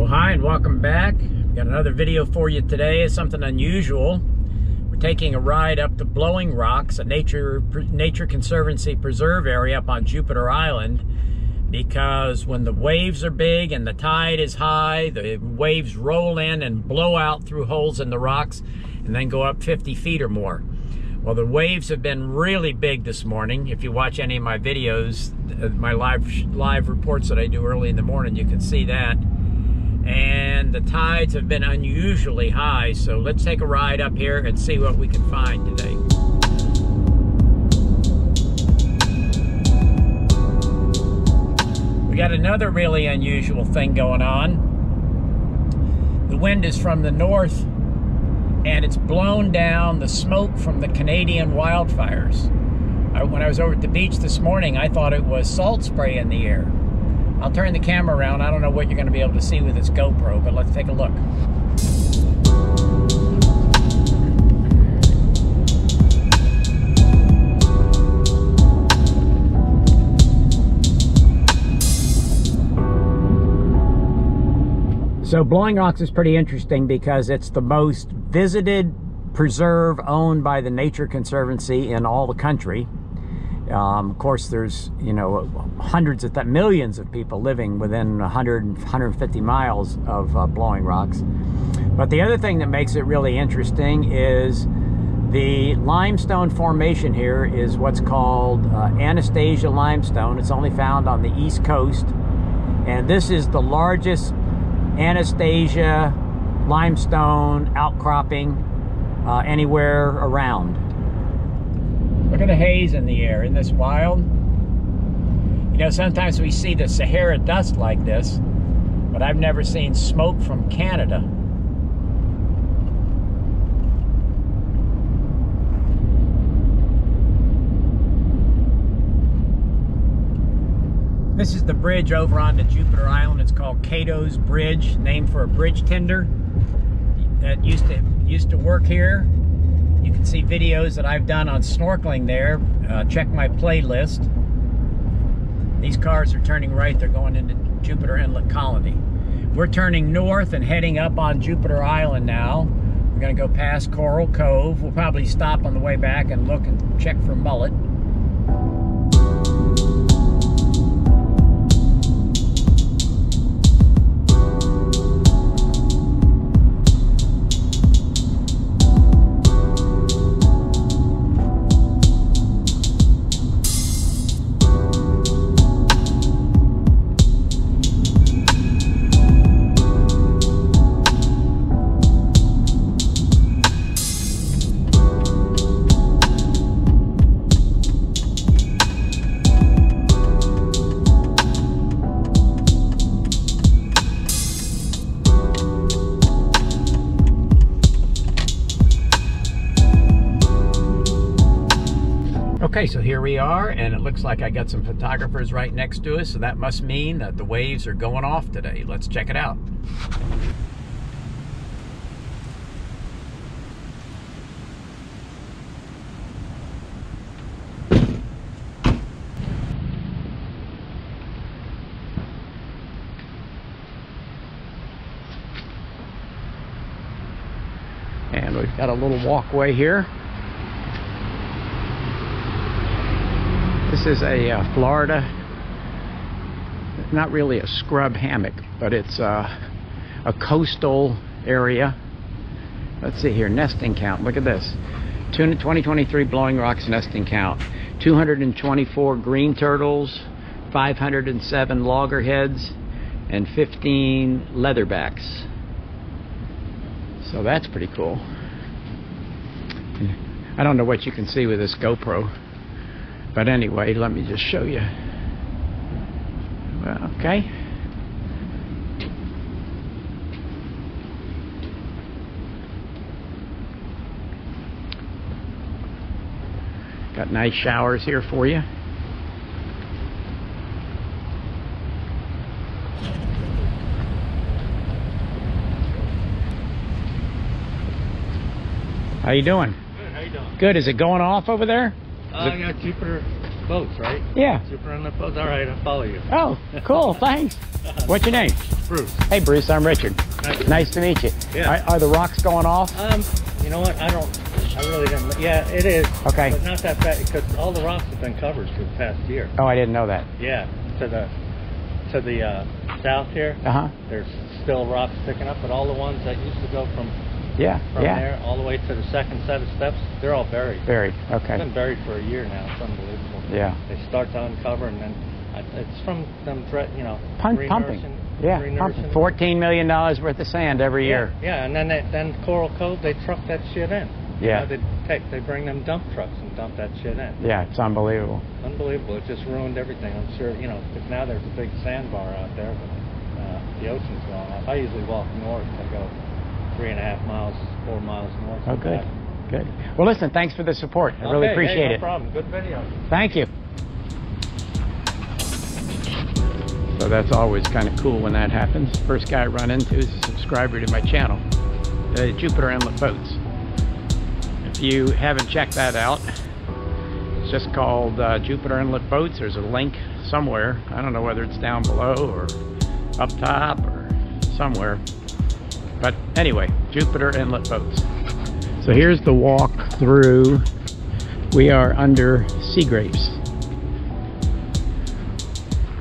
Well, hi and welcome back. We've Got another video for you today. It's something unusual. We're taking a ride up the Blowing Rocks, a nature nature conservancy preserve area up on Jupiter Island because when the waves are big and the tide is high, the waves roll in and blow out through holes in the rocks and then go up 50 feet or more. Well, the waves have been really big this morning. If you watch any of my videos, uh, my live live reports that I do early in the morning, you can see that. And the tides have been unusually high, so let's take a ride up here and see what we can find today. We got another really unusual thing going on. The wind is from the north and it's blown down the smoke from the Canadian wildfires. I, when I was over at the beach this morning, I thought it was salt spray in the air. I'll turn the camera around. I don't know what you're going to be able to see with this GoPro, but let's take a look. So Blowing Rocks is pretty interesting because it's the most visited preserve owned by the Nature Conservancy in all the country. Um, of course, there's, you know, hundreds of, millions of people living within 100, 150 miles of uh, Blowing Rocks. But the other thing that makes it really interesting is the limestone formation here is what's called uh, Anastasia limestone. It's only found on the east coast. And this is the largest Anastasia limestone outcropping uh, anywhere around. Look at the haze in the air. Isn't this wild? You know, sometimes we see the Sahara dust like this, but I've never seen smoke from Canada. This is the bridge over onto Jupiter Island. It's called Cato's Bridge, named for a bridge tender that used to used to work here. Can see videos that I've done on snorkeling there. Uh, check my playlist. These cars are turning right. They're going into Jupiter Inlet Colony. We're turning north and heading up on Jupiter Island now. We're going to go past Coral Cove. We'll probably stop on the way back and look and check for mullet. Okay, so here we are, and it looks like I got some photographers right next to us, so that must mean that the waves are going off today. Let's check it out. And we've got a little walkway here. This is a uh, Florida, not really a scrub hammock, but it's uh, a coastal area. Let's see here, nesting count. Look at this. 2023 Blowing Rocks nesting count. 224 green turtles, 507 loggerheads, and 15 leatherbacks. So that's pretty cool. I don't know what you can see with this GoPro. But anyway, let me just show you. Well, okay. Got nice showers here for you. How you doing? Good. How you doing? Good. Is it going off over there? Uh, I got Jupiter boats, right? Yeah. Jupiter Inlet boats. All right, I'll follow you. Oh, cool. Thanks. What's your name? Bruce. Hey, Bruce. I'm Richard. Nice. Nice to meet you. Yeah. Are, are the rocks going off? Um, you know what? I don't. I really didn't. Yeah, it is. Okay. But not that bad because all the rocks have been covered for the past year. Oh, I didn't know that. Yeah. To the to the uh, south here, Uh huh. there's still rocks sticking up, but all the ones that used to go from Yeah. from yeah. there all the way to the second set of steps, they're all buried. Buried. It's Okay. been buried for a year now. It's unbelievable. Yeah. They start to uncover, and then it's from them, you know, Pump, pumping. Yeah. Pumping. Fourteen million dollars worth of sand every year. Yeah, yeah, and then they, then Coral Cove, they truck that shit in. You Yeah. know, they take, they bring them dump trucks and dump that shit in. Yeah. It's unbelievable. Unbelievable. It just ruined everything. I'm sure, you know, because now there's a big sandbar out there, but uh, the ocean's going off. I usually walk north. I go three and a half miles, four miles north. Oh, good. back. Good. Well, listen. Thanks for the support. I really Okay, appreciate hey, no it. problem. Good video. Thank you. So that's always kind of cool when that happens. First guy I run into is a subscriber to my channel, uh, Jupiter Inlet Boats. If you haven't checked that out, it's just called uh, Jupiter Inlet Boats. There's a link somewhere. I don't know whether it's down below or up top or somewhere. But anyway, Jupiter Inlet Boats. So here's the walk through. We are under sea grapes.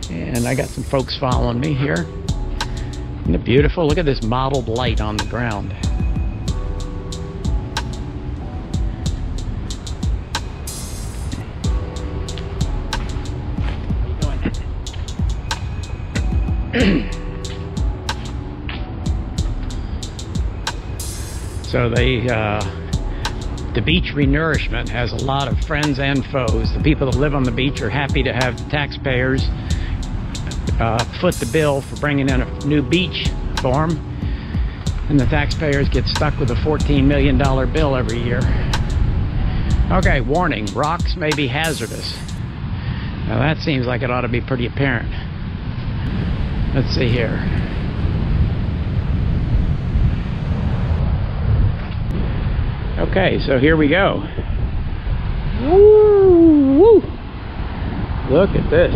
And I got some folks following me here. Isn't it beautiful? Look at this mottled light on the ground. So they, uh, the beach renourishment has a lot of friends and foes. The people that live on the beach are happy to have taxpayers uh, foot the bill for bringing in a new beach for 'em, and the taxpayers get stuck with a $14 million bill every year. Okay, warning, rocks may be hazardous. Now that seems like it ought to be pretty apparent. Let's see here. Okay, so here we go. Woo, woo. Look at this.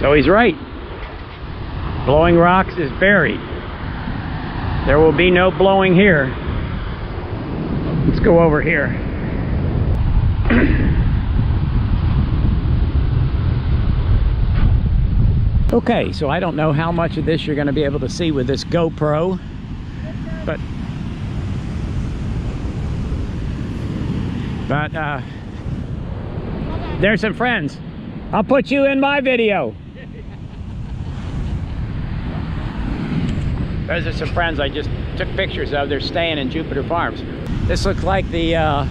So he's right. Blowing rocks is buried. There will be no blowing here. Let's go over here. Okay, so I don't know how much of this you're going to be able to see with this GoPro, but but uh, there's some friends. I'll put you in my video. Those are some friends I just took pictures of. They're staying in Jupiter Farms. This looks like the uh,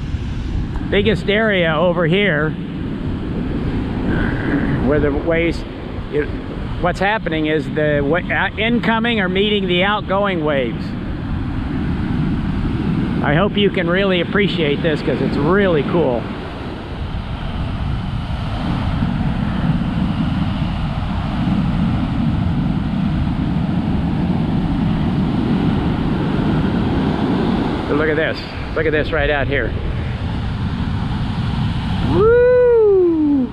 biggest area over here where the waste. What's happening is the uh, incoming are meeting the outgoing waves. I hope you can really appreciate this because it's really cool. Look at this. Look at this right out here. Woo!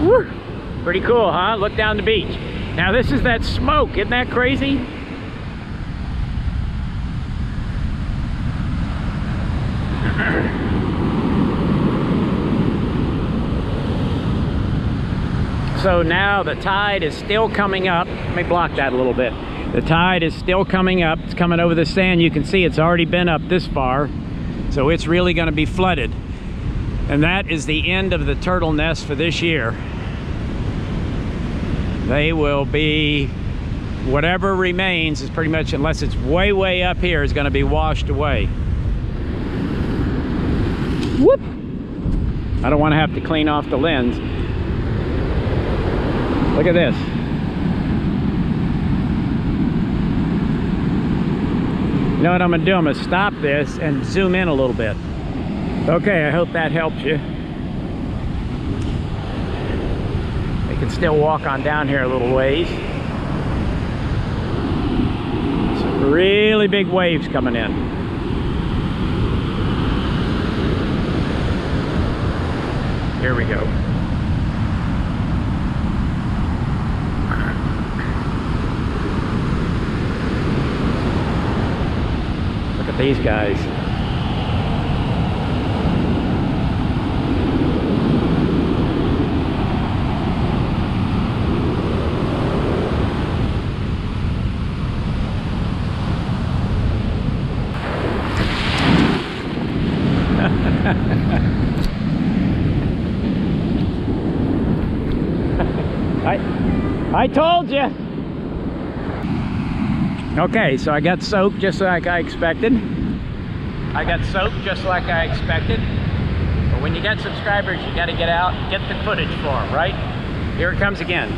Woo! Pretty cool, huh? Look down the beach. Now this is that smoke. Isn't that crazy? So now the tide is still coming up. Let me block that a little bit. The tide is still coming up. It's coming over the sand. You can see it's already been up this far. So it's really going to be flooded. And that is the end of the turtle nest for this year. They will be, whatever remains is pretty much, unless it's way, way up here, is going to be washed away. Whoop! I don't want to have to clean off the lens. Look at this. You know what I'm gonna do? I'm gonna stop this and zoom in a little bit. Okay, I hope that helps you. Can still walk on down here a little ways. So really big waves coming in. Here we go. Look at these guys. I, I told you. Okay, so I got soaked just like I expected. I got soaked just like I expected. But when you get subscribers, you got to get out and get the footage for them, right? Here it comes again.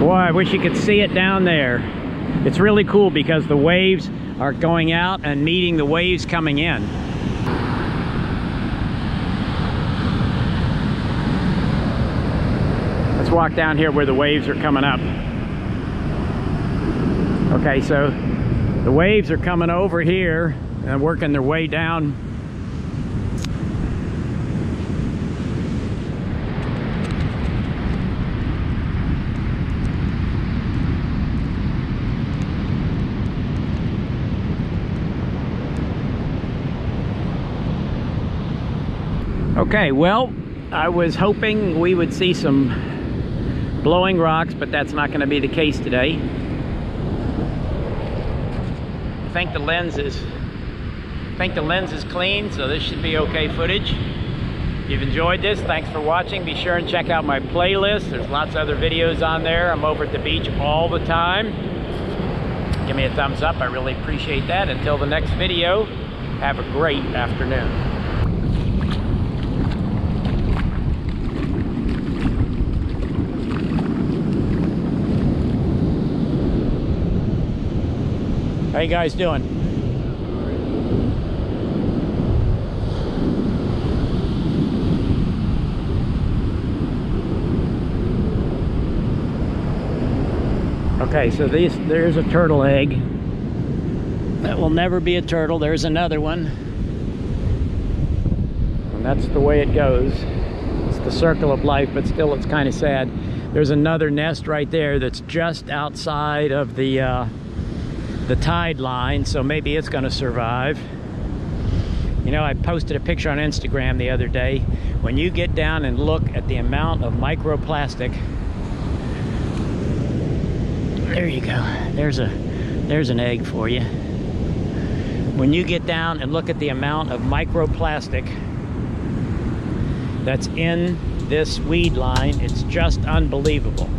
Boy, I wish you could see it down there. It's really cool because the waves are going out and meeting the waves coming in. Walk down here where the waves are coming up. Okay, so the waves are coming over here and working their way down. Okay, well, I was hoping we would see some blowing rocks, but that's not going to be the case today. I think the lens is I think the lens is clean, so this should be okay footage. If you've enjoyed this, thanks for watching. Be sure and check out my playlist. There's lots of other videos on there. I'm over at the beach all the time. Give me a thumbs up. I really appreciate that. Until the next video, have a great afternoon. How you guys doing? Okay, so these there's a turtle egg. That will never be a turtle. There's another one. And that's the way it goes. It's the circle of life, but still it's kind of sad. There's another nest right there that's just outside of the uh, the tide line, so maybe it's going to survive. You know, I posted a picture on Instagram the other day. When you get down and look at the amount of microplastic, there you go. There's a there's an egg for you. When you get down and look at the amount of microplastic that's in this weed line, it's just unbelievable.